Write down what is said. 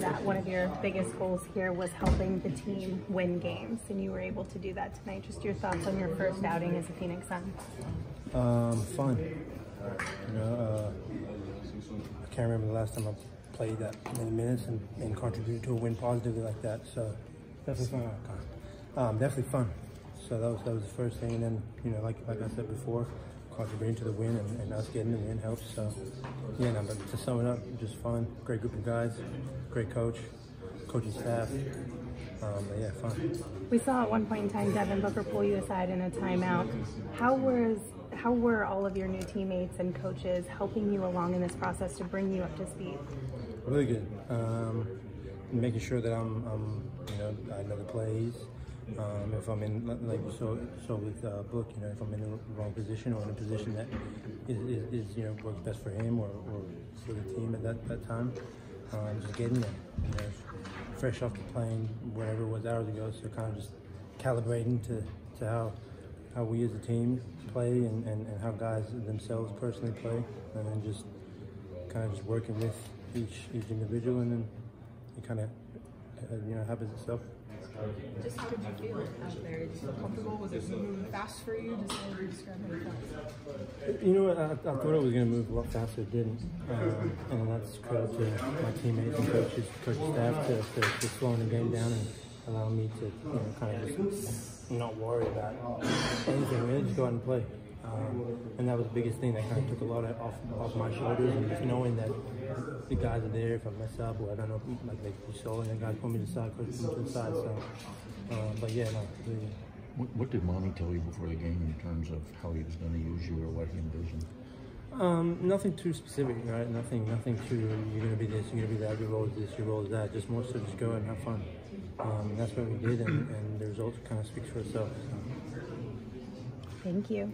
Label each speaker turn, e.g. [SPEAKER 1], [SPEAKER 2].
[SPEAKER 1] that one of your biggest goals here was helping the team win games, and you were able to do that tonight. Just your thoughts on your first outing as a Phoenix Sun?
[SPEAKER 2] Um, fun. You know, uh, I can't remember the last time I played that many minutes and, and contributed to a win positively like that. So definitely fun. Um, definitely fun. So that was that was the first thing, and then you know, like like I said before, contributing to the win and, and us getting the win helps. So yeah, no, but to sum it up, just fun. Great group of guys, great coach, coaching staff. Um, but yeah, fun.
[SPEAKER 1] We saw at one point in time Devin Booker pull you aside in a timeout. How was how were all of your new teammates and coaches helping you along in this process to bring you up to speed?
[SPEAKER 2] Really good. Um, making sure that I'm, I'm, you know, I know the plays. Um, if I'm in, like so, so with uh, Book, you know, if I'm in the wrong position or in a position that is, is, is you know works best for him or, or for the team at that, that time, um, just getting there. You know, fresh off the plane, whatever it was hours ago, so kind of just calibrating to, to how how we as a team play and, and, and how guys themselves personally play, and then just kind of just working with each each individual, and then it kind of uh, you know happens itself.
[SPEAKER 3] Just how did you feel out there? Did you feel comfortable? Was it moving fast for you? Just how you describe you
[SPEAKER 2] know what? I, I thought it was going to move a lot faster. It didn't, um, and that's credit to my teammates and coaches, coaching staff to, to, to slowing the game down and allowing me to you know kind of just not worry about anything. Really, just go out and play. Um, and that was the biggest thing that kind of took a lot of, off off my shoulders, and just knowing that the guys are there if I mess up or I don't know, like like you saw, and the guys pull me to the side, coach me to the side. So, um, but yeah, no. The,
[SPEAKER 4] What, what did Monty tell you before the game in terms of how he was going to use you or what he envisioned?
[SPEAKER 2] Um, nothing too specific, right? Nothing, nothing too. You're gonna be this, you're gonna be that. Your role is this, your role is that. Just more so, just go and have fun. Um, and that's what we did, and, and the results kind of speaks for itself. So,
[SPEAKER 1] Thank you.